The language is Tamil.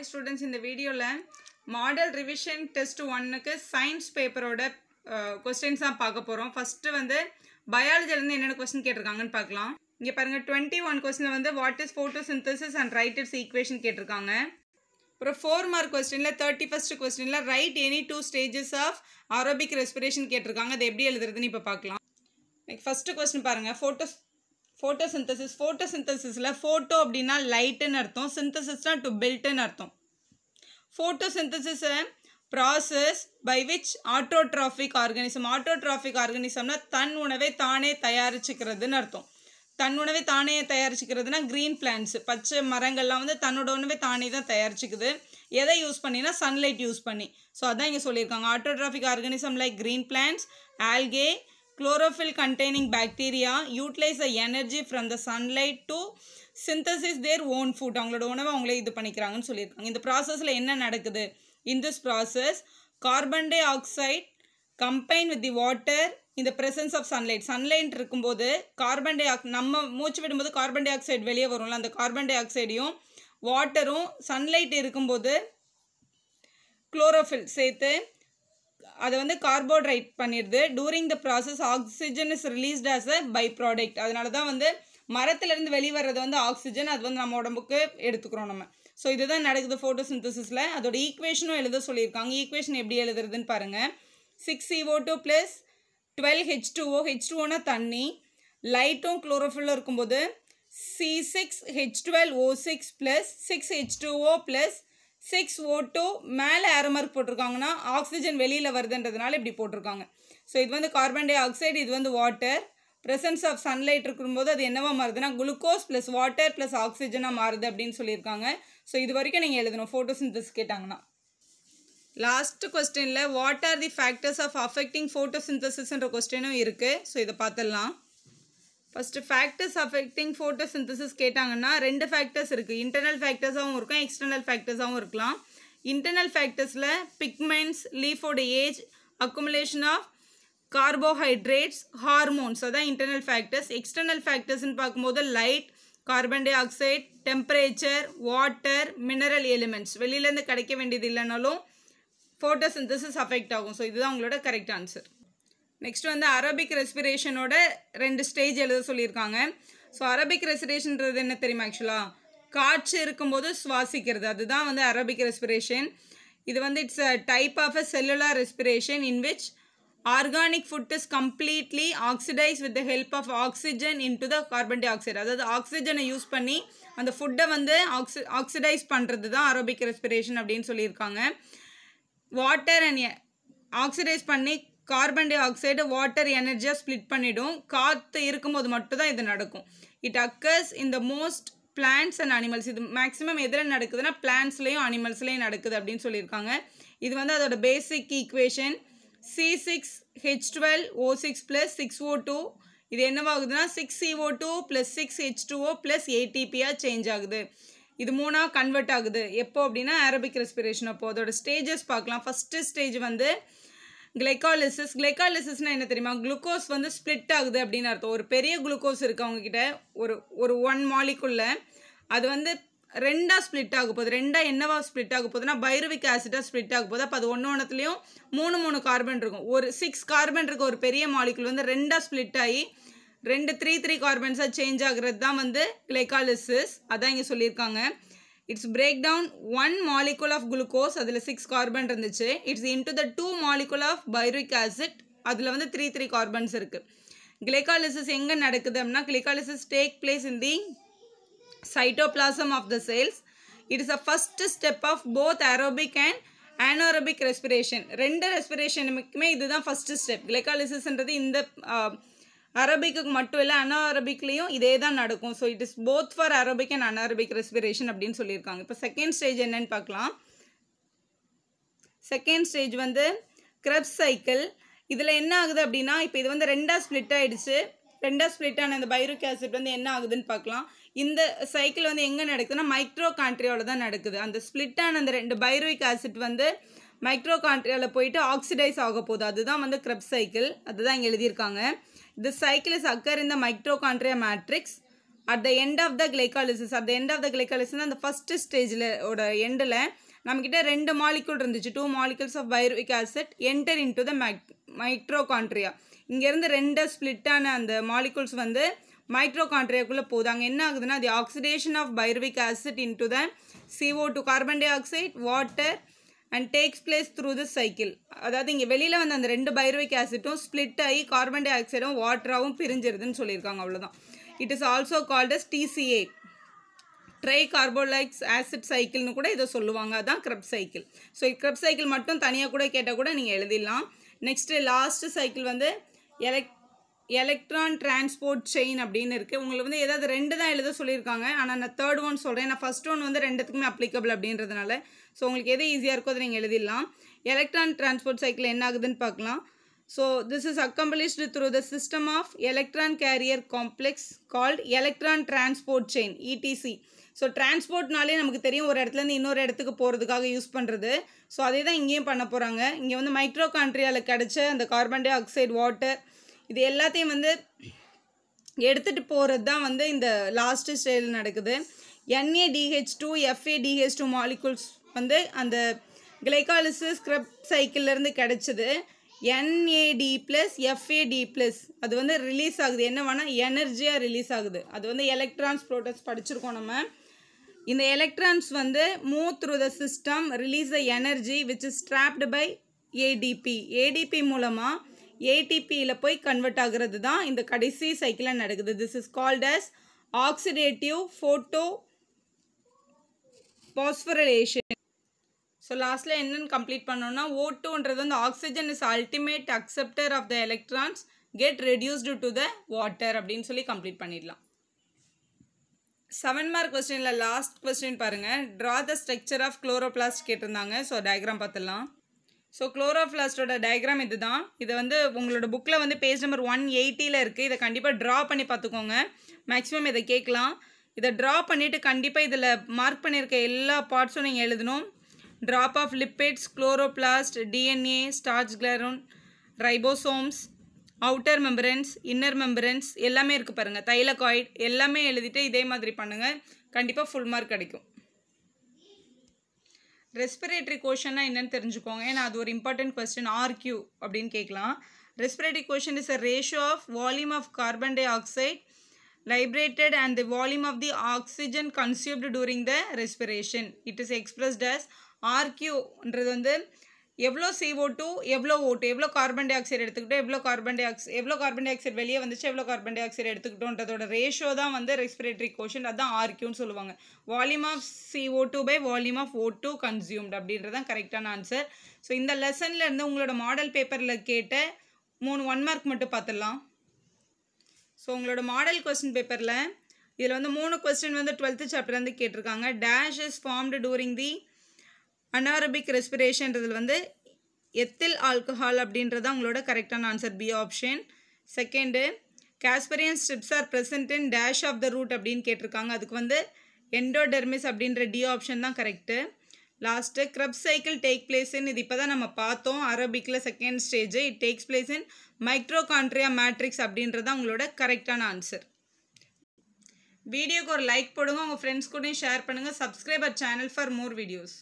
ஹாய் ஸ்டூடெண்ட்ஸ் இந்த வீடியோவில் மாடல் ரிவிஷன் டெஸ்ட் ஒன்னுக்கு சயின்ஸ் பேப்பரோட கொஸ்டின்ஸ் தான் பார்க்க போகிறோம் ஃபஸ்ட்டு வந்து பயாலஜிலேருந்து என்னென்ன கொஸ்டின் கேட்டிருக்காங்கன்னு பார்க்கலாம். இங்கே பாருங்கள் டுவெண்ட்டி ஒன் கொஸ்டினில் வந்து what is photosynthesis and write its equation கேட்டிருக்காங்க. அப்புறம் ஃபோர் மார்க் கொஸ்டினில் தேர்ட்டி ஃபஸ்ட் கொஸ்டினில் write any two stages of aerobic respiration கேட்டிருக்காங்க. அது எப்படி எழுதுறதுன்னு இப்போ பார்க்கலாம். ஃபஸ்ட்டு கொஸ்டின் பாருங்கள் ஃபோட்டோ ஃபோட்டோசிந்தசிஸ் ஃபோட்டோசிந்தசிஸில் ஃபோட்டோ அப்படின்னா லைட்டுன்னு அர்த்தம் சிந்தசிஸ்னால் டு பில்ட்டுன்னு அர்த்தம். Photosynthesis process by which autotrophic organism autotrophic ஆர்கனிசம்னா தன் உணவை தானே தயாரிச்சுக்கிறதுன்னு அர்த்தம். தன் உணவை தானே தயாரிச்சுக்கிறதுனா க்ரீன் பிளான்ஸ் பச்சை மரங்கள்லாம் வந்து தன்னோட உணவை தானே தான் தயாரிச்சுக்குது. எதை யூஸ் பண்ணினா சன்லைட் யூஸ் பண்ணி. ஸோ அதான் இங்கே சொல்லியிருக்காங்க. Autotrophic organism like green plants algae chlorophyll containing bacteria utilize the energy from the sunlight to synthesis their own food. அவங்களோட உணவை அவங்களே இது பண்ணிக்கிறாங்கன்னு சொல்லியிருக்காங்க. இந்த ப்ராசஸில் என்ன நடக்குது? In this process carbon dioxide combine with the water இந்த ப்ரெசன்ஸ் ஆஃப் சன்லைட் சன்லைட் இருக்கும்போது கார்பன் டை ஆக் நம்ம மூச்சு விடும்போது கார்பன் டை ஆக்சைடு வெளியே வரும்ல அந்த கார்பன் டை ஆக்சைடையும் வாட்டரும் சன்லைட் இருக்கும்போது குளோரோஃபில் சேர்த்து அதை வந்து கார்போஹைட்ரேட் பண்ணிடுது. During the process oxygen is released as a byproduct அதனால தான் வந்து மரத்துலேருந்து வெளிவரது வந்து ஆக்சிஜன் அது வந்து நம்ம உடம்புக்கு எடுத்துக்கிறோம் நம்ம. ஸோ இதுதான் நடக்குது ஃபோட்டோசிந்தசிஸில் அதோட ஈக்குவேஷனும் எழுத சொல்லியிருக்காங்க. ஈக்குவேஷன் எப்படி எழுதுறதுன்னு பாருங்கள் six C O two plus twelve H two O H டூஓனா தண்ணி. லைட்டும் குளோரோஃபில்லும் இருக்கும்போது C six H twelve O six plus six H two O plus six O two மேலே ஏரோ மார்க் போட்டிருக்காங்கன்னா ஆக்சிஜன் வெளியில் வருதுன்றதுனால இப்படி போட்டிருக்காங்க. ஸோ இது வந்து கார்பன் டை ஆக்சைடு இது வந்து வாட்டர் ப்ரெசன்ஸ் ஆஃப் சன்லைட் இருக்கும்போது அது என்னவா மாறுதுன்னா குளுக்கோஸ் ப்ளஸ் வாட்டர் ப்ளஸ் ஆக்சிஜனாக மாறுது அப்படின்னு சொல்லியிருக்காங்க. ஸோ இது வரைக்கும் நீங்கள் எழுதணும். ஃபோட்டோசிந்தஸ் கேட்டாங்கன்னா. லாஸ்ட் கொஸ்டினில் what are the factors of affecting ஃபோட்டோசிந்தசிஸ்ன்ற கொஸ்டினும் இருக்குது ஸோ இதை பார்த்துடலாம். ஃபஸ்ட்டு ஃபேக்டர்ஸ் அஃபெக்டிங் ஃபோட்டோசிந்தசிஸ் கேட்டாங்கன்னா ரெண்டு ஃபேக்டர்ஸ் இருக்குது இன்டர்னல் ஃபேக்டர்ஸாகவும் இருக்கும் எக்ஸ்டர்னல் ஃபேக்டர்ஸாகவும் இருக்கலாம். இன்டர்னல் ஃபேக்டர்ஸில் pigments லீஃபோட age accumulation of carbohydrates hormones அதான் இன்டர்னல் ஃபேக்டர்ஸ் எக்ஸ்டர்னல் ஃபேக்டர்ஸ்னு பார்க்கும்போது light carbon dioxide temperature water mineral elements வெளியிலேருந்து கிடைக்க வேண்டியது இல்லைனாலும் ஃபோட்டோசிந்தசிஸ் அஃபெக்ட் ஆகும். ஸோ இதுதான் உங்களோட கரெக்ட் ஆன்சர் நெக்ஸ்ட் வந்து அரபிக் ரெஸ்பிரேஷனோட ரெண்டு ஸ்டேஜ் எழுத சொல்லியிருக்காங்க. ஸோ அரபிக் ரெஸ்பிரேஷன்றது என்ன தெரியுமா ஆக்சுவலாக காற்று இருக்கும்போது சுவாசிக்கிறது. அதுதான் வந்து அரபிக் ரெஸ்பிரேஷன் இது வந்து it's a type of a cellular respiration in which organic food is completely oxidise with the help of oxygen into the carbon dioxide அதாவது ஆக்சிஜனை யூஸ் பண்ணி அந்த ஃபுட்டை வந்து ஆக்சி ஆக்சிடைஸ் பண்ணுறது தான் அரபிக் ரெஸ்பிரேஷன் அப்படின்னு சொல்லியிருக்காங்க. வாட்டர் அண்ட் ஆக்சிடைஸ் பண்ணி கார்பன் டை ஆக்சைடு வாட்டர் எனர்ஜியாக ஸ்ப்ளிட் பண்ணிடும். காற்று இருக்கும்போது மட்டும்தான் இது நடக்கும். It occurs in the most plants and animals இது மேக்ஸிமம் எதில் நடக்குதுன்னா பிளான்ஸ்லேயும் அனிமல்ஸ்லேயும் நடக்குது அப்படின்னு சொல்லியிருக்காங்க. இது வந்து அதோட basic equation C six H twelve O six plus six O two இது என்னவாகுதுன்னா six CO two plus six H two O plus ஏடிபியாக change ஆகுது. இது மூணாக கன்வெர்ட் ஆகுது. எப்போ அப்படின்னா அரபிக் ரெஸ்பிரேஷன் அப்போ. அதோட ஸ்டேஜஸ் பார்க்கலாம். ஃபஸ்ட்டு ஸ்டேஜ் வந்து கிளைக்காலிசிஸ் கிளைக்காலிசிஸ்னால் என்ன தெரியுமா? குளுக்கோஸ் வந்து ஸ்ப்ளிட் ஆகுது அப்படின்னு அர்த்தம். ஒரு பெரிய குளுக்கோஸ் இருக்குது அவங்கக்கிட்ட ஒரு ஒரு ஒன் மாலிக்குள்ள அது வந்து ரெண்டாக ஸ்ப்ளிட் ஆக போகுது. ரெண்டாக என்னவா ஸ்ப்ளிட் ஆக போகுதுன்னா பைரவிக் ஆசிடாக ஸ்ப்ளிட் ஆக போகுது. அப்போ அது ஒன்று ஒன்றுத்துலேயும் மூணு மூணு கார்பன் இருக்கும். ஒரு சிக்ஸ் கார்பன் இருக்க ஒரு பெரிய மாலிகுல் வந்து ரெண்டாக ஸ்ப்ளிட் ஆகி ரெண்டு த்ரீ த்ரீ கார்பன்ஸாக சேஞ்ச் ஆகுறது தான் வந்து கிளைக்காலிசிஸ் அதான் இங்கே சொல்லியிருக்காங்க. It's break down one molecule of glucose அதில் சிக்ஸ் கார்பன் இருந்துச்சு. It's into the two molecule of pyruvic acid அதில் வந்து த்ரீ த்ரீ கார்பன்ஸ் இருக்குது கிளைகாலிசிஸ் எங்கே நடக்குது அப்படின்னா glycolysis take place in the cytoplasm of the cells it is a first step of both aerobic and anaerobic respiration ரெண்டு ரெஸ்பிரேஷனுக்குமே இதுதான் ஃபஸ்ட்டு ஸ்டெப் கிளைகாலிசிஸ்ன்றது இந்த அரபிக்கு மட்டும் இல்லை அனாரபிக்லேயும் இதே தான் நடக்கும். So it is both for aerobic and anaerobic respiration அப்படின்னு சொல்லியிருக்காங்க. இப்போ செகண்ட் ஸ்டேஜ் என்னன்னு பார்க்கலாம். செகண்ட் ஸ்டேஜ் வந்து கிரப் சைக்கிள் இதில் என்ன ஆகுது அப்படின்னா இப்போ இது வந்து ரெண்டாக ஸ்ப்ளிட் ஆகிடுச்சு ரெண்டாக ஸ்ப்ளிட் ஆன அந்த பைரோக் ஆசிட் வந்து என்ன ஆகுதுன்னு பார்க்கலாம். இந்த சைக்கிள் வந்து எங்கே நடக்குதுன்னா மைக்ரோ கான்ட்ரியாவில் தான் நடக்குது. அந்த ஸ்ப்ளிட் ஆன அந்த ரெண்டு பைரோயிக் ஆசிட் வந்து மைக்ரோ கான்ட்ரியாவில் போயிட்டு ஆக்சிடைஸ் ஆக போகுது. அதுதான் வந்து க்ரெப் சைக்கிள் அதுதான் இங்கே எழுதியிருக்காங்க. தி சைக்கிள் இஸ் அக்கர் இந்த mitochondria matrix at the end of the glycolysis at the end of the glycolysis அந்த ஃபஸ்ட்டு ஸ்டேஜில் ஓட எண்டில் நம்மக்கிட்ட ரெண்டு மாலிகுல் இருந்துச்சு. Two molecules of pyruvic acid enter into the mic mitochondria இங்கேருந்து ரெண்டு ஸ்பிளிட்டான அந்த மாலிகுல்ஸ் வந்து மைட்ரோகான்ட்ரியாக்குள்ளே போகுது. அங்கே என்ன ஆகுதுன்னா அது oxidation of pyruvic acid into the CO two carbon dioxide water and takes place through the cycle அதாவது இங்கே வெளியில் வந்து அந்த ரெண்டு பைரோவிக் ஆசிட்டும் ஸ்ப்ளிட் ஆகி கார்பன் டை ஆக்சைடும் வாட்டராகவும் பிரிஞ்சிருதுன்னு சொல்லியிருக்காங்க அவ்வளோதான் it is also called as TCA tricarboxylic acid சைக்கிள்னு கூட இதை சொல்லுவாங்க அதுதான் Krebs cycle so Krebs cycle மட்டும் தனியாக கூட கேட்டால் கூட நீங்கள் எழுதிடலாம். நெக்ஸ்ட்டு லாஸ்ட்டு சைக்கிள் வந்து எலக் எலக்ட்ரான் டிரான்ஸ்போர்ட் செயின் அப்படின்னு இருக்குது உங்களுக்கு வந்து ஏதாவது ரெண்டு தான் எழுத சொல்லியிருக்காங்க. ஆனால் நான் தேர்ட் ஒன் சொல்கிறேன் நான் ஃபஸ்ட் ஒன் வந்து ரெண்டுத்துக்குமே அப்ளிகபிள் அப்படின்றதுனால ஸோ உங்களுக்கு எது ஈஸியாக இருக்கோ அதை நீங்கள் எழுதிடலாம். எலக்ட்ரான் டிரான்ஸ்போர்ட் சைக்கிள் என்ன ஆகுதுன்னு பார்க்கலாம் so this is accomplished through the system of electron carrier complex called electron transport chain ETC so டிரான்ஸ்போர்ட்னாலே நமக்கு தெரியும் ஒரு இடத்துலேருந்து இன்னொரு இடத்துக்கு போகிறதுக்காக யூஸ் பண்ணுறது ஸோ அதே தான் இங்கேயும் பண்ண போகிறாங்க இங்கே வந்து மைக்ரோ மைக்ரோகான்ட்ரியாவில் கிடச்ச அந்த கார்பன் டை ஆக்சைடு வாட்டர் இது எல்லாத்தையும் வந்து எடுத்துகிட்டு போகிறது தான் வந்து இந்த லாஸ்ட்டு ஸ்டேஜில் நடக்குது. NADH two FADH two molecules வந்து அந்த கிளைகாலிசிஸ் ஸ்க்ரப் சைக்கிள்லேருந்து கிடச்சிது. என்ஏடி ப்ளஸ் எஃப்ஏடி ப்ளஸ் அது வந்து ரிலீஸ் ஆகுது. என்ன வேணால் எனர்ஜியாக ரிலீஸ் ஆகுது. அது வந்து எலக்ட்ரான்ஸ் ப்ரோட்டஸ் படிச்சிருக்கோம் நம்ம. இந்த எலக்ட்ரான்ஸ் வந்து move through the system release the energy which is trapped by ATP ATP மூலமாக ஏடிபியில் போய் கன்வெர்ட் ஆகுறது தான் இந்த கடைசி சைக்கிளில் நடக்குது. This is called as oxidative photo phosphorylation so லாஸ்ட்டில் என்னென்னு கம்ப்ளீட் பண்ணோம்னா ஓ டூன்றது வந்து oxygen is ultimate acceptor of the electrons get reduced to the water அப்படின்னு சொல்லி கம்ப்ளீட் பண்ணிடலாம். செவன் மார்க் கொஸ்டினில் லாஸ்ட் கொஸ்டின் பாருங்கள் draw the structure of chloroplast கேட்டிருந்தாங்க. ஸோ டயக்ராம் பார்த்துடலாம். ஸோ குளோரோபிளாஸ்டோட டயக்ராம் இது தான் இது வந்து உங்களோட புக்கில் வந்து பேஜ் நம்பர் ஒன் எயிட்டியில் இருக்குது இதை கண்டிப்பாக ட்ரா பண்ணி பார்த்துக்கோங்க. மேக்ஸிமம் இதை கேட்கலாம். இதை ட்ரா பண்ணிவிட்டு கண்டிப்பாக இதில் மார்க் பண்ணியிருக்க எல்லா பார்ட்ஸும் நீங்கள் எழுதணும். Drop of lipids chloroplast DNA starch கிளரோன் ribosomes outer membranes inner membranes எல்லாமே இருக்குது பாருங்கள் தைலகாய்ட் எல்லாமே எழுதிட்டு இதே மாதிரி பண்ணுங்கள் கண்டிப்பாக ஃபுல் மார்க் கிடைக்கும். ரெஸ்பிரேட்டரி கொஷன்னா என்னென்னு தெரிஞ்சுக்கோங்க. ஏன்னா அது ஒரு இம்பார்ட்டன்ட் கொஸ்டின் ஆர்கியூ அப்படின்னு கேட்கலாம். Respiratory quotient is a ratio of volume of carbon dioxide liberated and the volume of the oxygen consumed during the respiration it is expressed as ஆர்கியூன்றது வந்து எவ்வளோ சிஓ டூ எவ்வளோ ஓட்டு எவ்வளோ கார்பன் டை ஆக்சைடு எடுத்துக்கிட்டோம் எவ்வளோ கார்பன் டை ஆக்சைடு எவ்வளோ கார்பன் டை ஆக்சைடு வெளியே வந்துச்சு எவ்வளோ கார்பன் டை ஆக்சைடு எடுத்துக்கிட்டோன்றதோட ரேஷியோ தான் வந்து ரெஸ்பிரேட்டரி கோஷன் அதுதான் ஆர்கியூன்னு சொல்லுவாங்க. Volume of CO two by volume of O two consumed அப்படின்றது தான் கரெக்டான ஆன்சர் ஸோ இந்த லெசனில் இருந்து உங்களோட மாடல் பேப்பரில் கேட்ட மூணு ஒன் மார்க் மட்டும் பார்த்துடலாம் ஸோ உங்களோட மாடல் கொஸ்டின் பேப்பரில் இதில் வந்து மூணு கொஸ்டின் வந்து டுவெல்த்து சாப்டர்லேருந்து கேட்டிருக்காங்க. Dash is formed during the anaerobic ரெஸ்பிரேஷன்றதில் வந்து எத்தில் ஆல்கஹால் அப்படின்றது தான் உங்களோட கரெக்டான answer. B option. Second Casparian strips are present in dash of the root அப்படின்னு கேட்டிருக்காங்க. அதுக்கு வந்து எண்டோடெர்மிஸ் அப்படின்ற டி ஆப்ஷன் தான் correct last Krebs cycle take பிளேஸ்ன்னு இது இப்போ தான் நம்ம பார்த்தோம். அரபிக்கில் second stage it takes place in mitochondria matrix அப்படின்றது தான் உங்களோட கரெக்டான ஆன்சர். வீடியோக்கு ஒரு லைக் போடுங்க. உங்கள் ஃப்ரெண்ட்ஸ் கூடயும் ஷேர் பண்ணுங்கள் subscriber channel for more videos